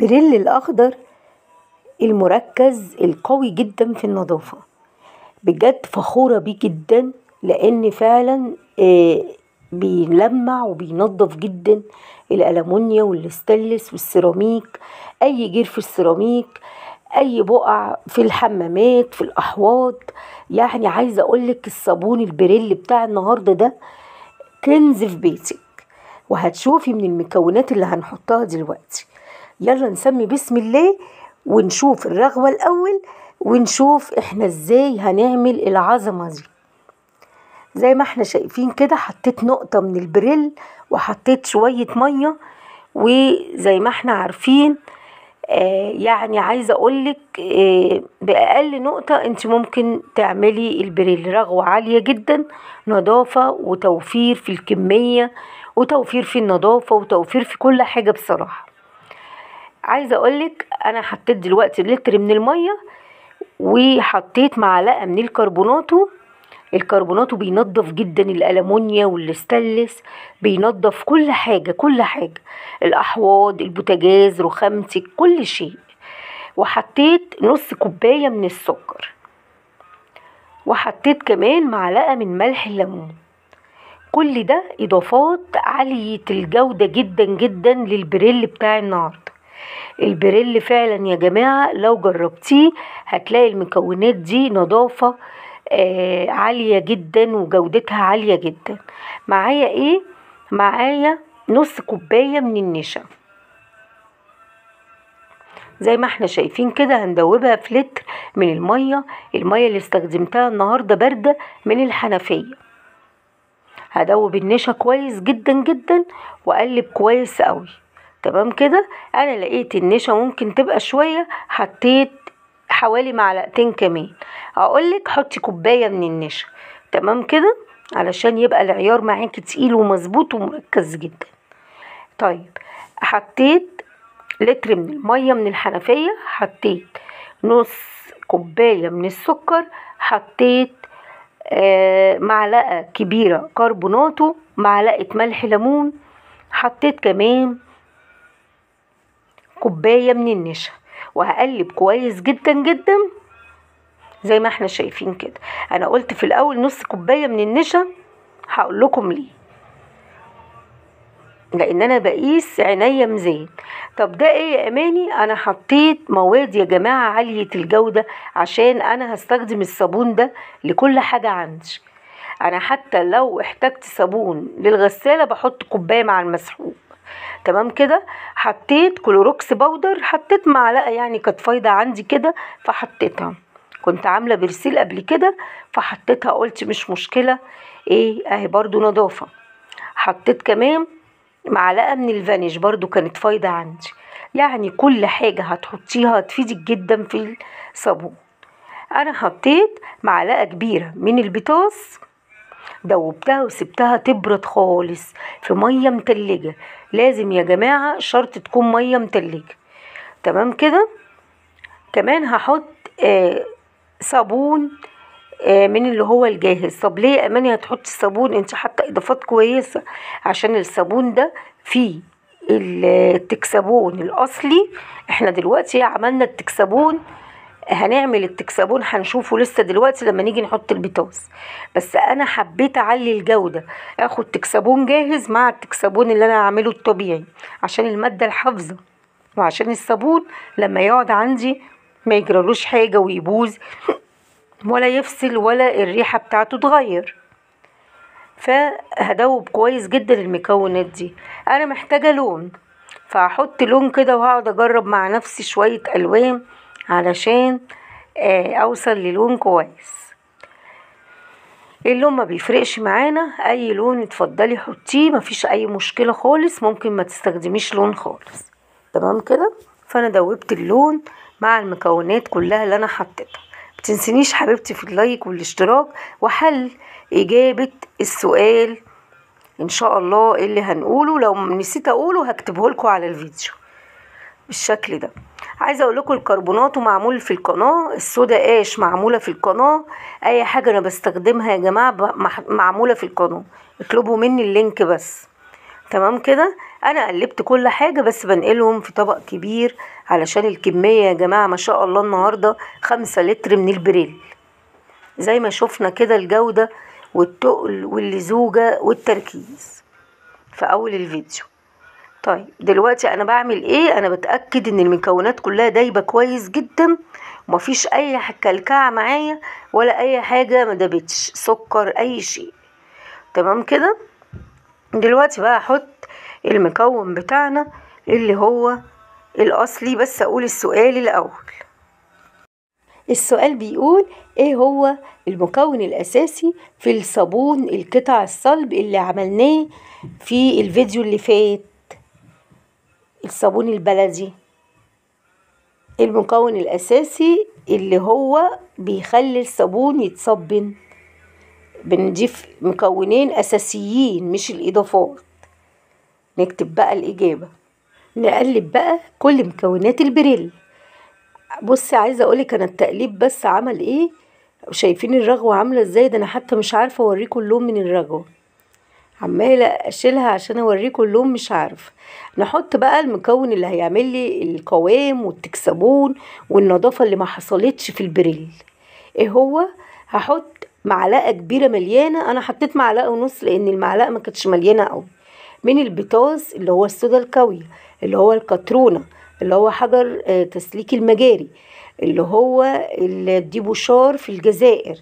بريل الأخضر المركز القوي جدا في النظافة. بجد فخورة بيه جدا لأن فعلا بيلمع وبينضف جدا الألمونيا والستانلس والسيراميك أي جير في السيراميك أي بقع في الحمامات في الأحواض. يعني عايزة أقولك الصابون البريل بتاع النهاردة ده كنز في بيتك. وهتشوفي من المكونات اللي هنحطها دلوقتي. يلا نسمي بسم الله ونشوف الرغوة الأول ونشوف إحنا إزاي هنعمل العظمة دي. زي ما إحنا شايفين كده حطيت نقطة من البريل وحطيت شوية مية وزي ما إحنا عارفين آه يعني عايزة أقولك آه بأقل نقطة أنت ممكن تعملي البريل. رغوة عالية جدا نظافة وتوفير في الكمية وتوفير في النظافة وتوفير في كل حاجة بصراحة. عايزة أقولك أنا حطيت دلوقتي لتر من المية وحطيت معلقة من الكربوناتو. الكربوناتو بينضف جدا الألمونيا والستانلس بينضف كل حاجة كل حاجة. الأحواض البوتاجاز رخامتك كل شيء. وحطيت نص كوباية من السكر. وحطيت كمان معلقة من ملح الليمون. كل ده إضافات عالية الجودة جدا جدا للبريل بتاع النهاردة. البريل فعلا يا جماعة لو جربتيه هتلاقي المكونات دي نظافة آه عالية جدا وجودتها عالية جدا. معايا إيه؟ معايا نص كوباية من النشا. زي ما إحنا شايفين كده هندوبها في لتر من المية. المية اللي استخدمتها النهاردة باردة من الحنفية. هدوب النشا كويس جدا جدا وأقلب كويس قوي. تمام كده؟ أنا لقيت النشا ممكن تبقى شوية حطيت حوالي معلقتين كمان أقولك حطي كوباية من النشا تمام كده؟ علشان يبقى العيار معاكي تقيل ومظبوط ومركز جدا. طيب حطيت لتر من المية من الحنفية حطيت نص كوباية من السكر حطيت آه معلقة كبيرة كربوناتو معلقة ملح ليمون حطيت كمان كوباية من النشا وهقلب كويس جدا جدا زي ما إحنا شايفين كده. أنا قلت في الأول نص كوباية من النشا هقول لكم ليه. لأن أنا بقيس عينيا ميزان طب ده إيه يا أماني؟ أنا حطيت مواد يا جماعة عالية الجودة عشان أنا هستخدم الصابون ده لكل حاجة عندي. أنا حتى لو احتجت صابون للغسالة بحط كوباية مع المسحوق. تمام كده؟ حطيت كلوروكس powder حطيت معلقة يعني كانت فايضة عندي كده فحطيتها. كنت عاملة برسيل قبل كده فحطيتها قلت مش مشكلة إيه أهي برضو نظافه حطيت كمان معلقة من الفانيش برضو كانت فايضة عندي. يعني كل حاجة هتحطيها هتفيدك جدا في الصابون. أنا حطيت معلقة كبيرة من البيتاس دوبتها وسبتها تبرد خالص في مية متلجة. لازم يا جماعة شرط تكون مية متلجه تمام كده؟ كمان هحط آه صابون آه من اللي هو الجاهز. طب ليه يا اماني هتحطي الصابون؟ انت حاطة إضافات كويسة عشان الصابون ده فيه التكسبون الأصلي. إحنا دلوقتي عملنا التكسبون هنعمل التكسبون هنشوفه لسه دلوقتي لما نيجي نحط البوتاس بس أنا حبيت أعلي الجودة. آخد تكسبون جاهز مع التكسبون اللي أنا هعمله الطبيعي عشان المادة الحافظة. وعشان الصابون لما يقعد عندي ما يجرالوش حاجة ويبوظ ولا يفصل ولا الريحة بتاعته تغير. فهدوب كويس جدا المكونات دي. أنا محتاجة لون. فهحط لون كده وهقعد أجرب مع نفسي شوية ألوان علشان أوصل للون كويس. اللون ما بيفرقش معانا أي لون اتفضلي حطيه مفيش أي مشكلة خالص ممكن ما تستخدميش لون خالص. تمام كده؟ فأنا دوبت اللون مع المكونات كلها اللي أنا حطيتها. متنسينيش حبيبتي في اللايك والاشتراك وحل إجابة السؤال إن شاء الله اللي هنقوله. لو نسيت أقوله هكتبه لكم على الفيديو. بالشكل ده. عايزة أقول لكم الكربوناتو معمول في القناة ال soda ash معمولة في القناة أي حاجة أنا بستخدمها يا جماعة معمولة في القناة. اطلبوا مني اللينك بس. تمام كده؟ أنا قلبت كل حاجة بس بنقلهم في طبق كبير علشان الكمية يا جماعة ما شاء الله النهاردة خمسة لتر من البريل. زي ما شفنا كده الجودة والتقل واللزوجة والتركيز في أول الفيديو. طيب دلوقتي أنا بعمل إيه؟ أنا بتأكد إن المكونات كلها دايبة كويس جدا ومفيش أي كلكعة معايا ولا أي حاجة ما دابتش سكر أي شيء. تمام كده؟ دلوقتي بقى أحط المكون بتاعنا اللي هو الأصلي بس أقول السؤال الأول. السؤال بيقول إيه هو المكون الأساسي في الصابون القطع الصلب اللي عملناه في الفيديو اللي فات؟ الصابون البلدي. المكون الأساسي اللي هو بيخلي الصابون يتصبن بنضيف مكونين أساسيين مش الإضافات. نكتب بقى الإجابة. نقلب بقى كل مكونات البريل. بصي عايزة أقولك أنا التقليب بس عمل إيه؟ شايفين الرغوة عاملة إزاي؟ ده أنا حتى مش عارفة أوريكم اللون من الرغوة. عمالة أشيلها عشان أوريكم اللون مش عارفه نحط بقى المكون اللي هيعمل لي القوام والتكسبون والنظافة اللي ما حصلتش في البريل. إيه هو؟ هحط معلقة كبيرة مليانة. أنا حطيت معلقة ونص لأن المعلقة ما كانتش مليانة قوي من البوتاس اللي هو الصودا الكاويه اللي هو القطرونه اللي هو حجر آه، تسليك المجاري اللي هو ال déboucheur في الجزائر.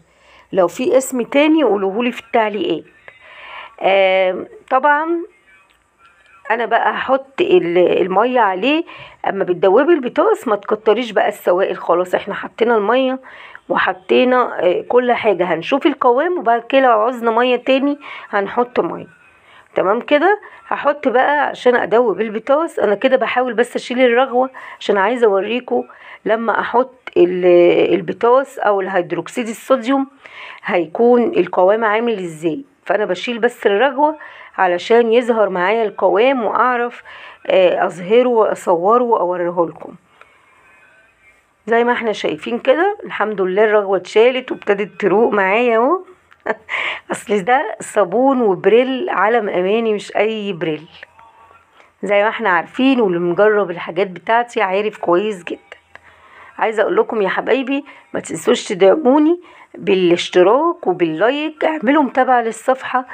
لو في اسم تاني قولوهولي في التعليقات. طبعا أنا بقى هحط ال- المية عليه. أما بتدوبي البطاطس ما تكتريش بقى السوائل خلاص. إحنا حطينا المية وحطينا آه، كل حاجة. هنشوف القوام وبعد كده لو عوزنا مية تاني هنحط مية. تمام كده؟ هحط بقى عشان أدوب البطاطس. أنا كده بحاول بس أشيل الرغوة عشان عايزة اوريكم لما أحط ال- البوتاس أو الهيدروكسيد الصوديوم هيكون القوام عامل إزاي. فأنا بشيل بس الرغوه علشان يظهر معايا القوام وأعرف آه، أظهره وأصوره وأوريه لكم. زي ما إحنا شايفين كده الحمد لله الرغوه اتشالت وابتدت تروق معايا أهو. أصل ده صابون وبريل عالم أماني مش أي بريل. زي ما إحنا عارفين واللي مجرب الحاجات بتاعتي عارف كويس جدا. عايزة أقول لكم يا حبايبي ما تنسوش تدعموني بالاشتراك وباللايك اعملوا متابعة للصفحة.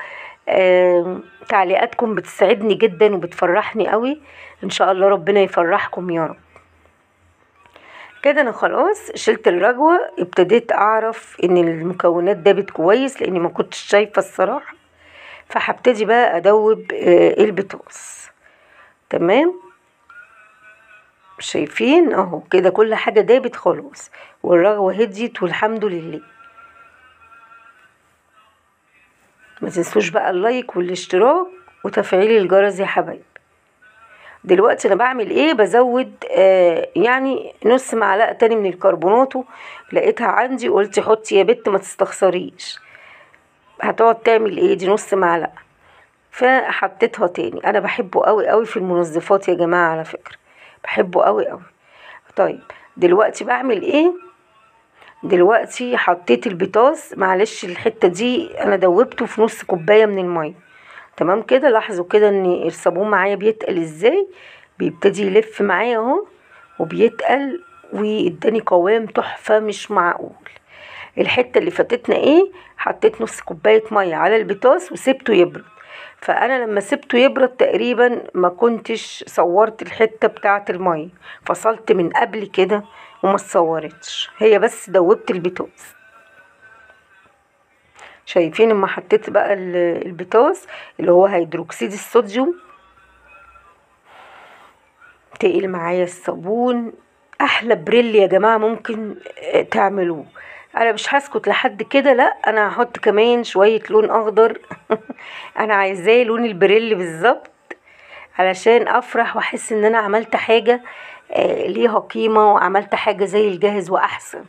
تعليقاتكم بتسعدني جدا وبتفرحني قوي. إن شاء الله ربنا يفرحكم يا رب. كده أنا خلاص شلت الرجوة ابتديت أعرف إن المكونات دابت كويس لأني ما كنتش شايفة الصراحة. فهبتدي بقى أدوب آه، تمام؟ شايفين اهو كده كل حاجة دابت خلاص والرغوة هديت والحمد لله. ما تنسوش بقى اللايك والاشتراك وتفعيل الجرس يا حبايبي دلوقتي أنا بعمل إيه؟ بزود آه يعني نص معلقة تاني من الكربوناتو لقيتها عندي قلت حطي يا بت ما تستخسريش. هتقعد تعمل إيه؟ دي نص معلقة. فحطيتها تاني. أنا بحبه قوي قوي في المنظفات يا جماعة على فكرة. بحبه قوي قوي. طيب دلوقتي بعمل إيه؟ دلوقتي حطيت البطاطس معلش الحتة دي أنا دوبته في نص كوباية من المية. تمام كده؟ لاحظوا كده إن الصابون معايا بيتقل إزاي؟ بيبتدي يلف معايا أهو وبيتقل واداني قوام تحفة مش معقول. الحتة اللي فاتتنا إيه؟ حطيت نص كوباية مية على البطاطس وسبته يبرد. فأنا لما سبته يبرد تقريبا ما كنتش صورت الحتة بتاعة الميه فصلت من قبل كده وما اتصورتش. هي بس دوبت البطاطس شايفين اما حطيت بقى ال- البطاطس اللي هو هيدروكسيد الصوديوم؟ تقل معايا الصابون. أحلى بريل يا جماعة ممكن تعملوه. أنا مش هسكت لحد كده لأ أنا هحط كمان شوية لون أخضر. أنا عايزاه لون البريل بالظبط علشان أفرح وأحس إن أنا عملت حاجة آه، ليها قيمة وعملت حاجة زي الجاهز وأحسن.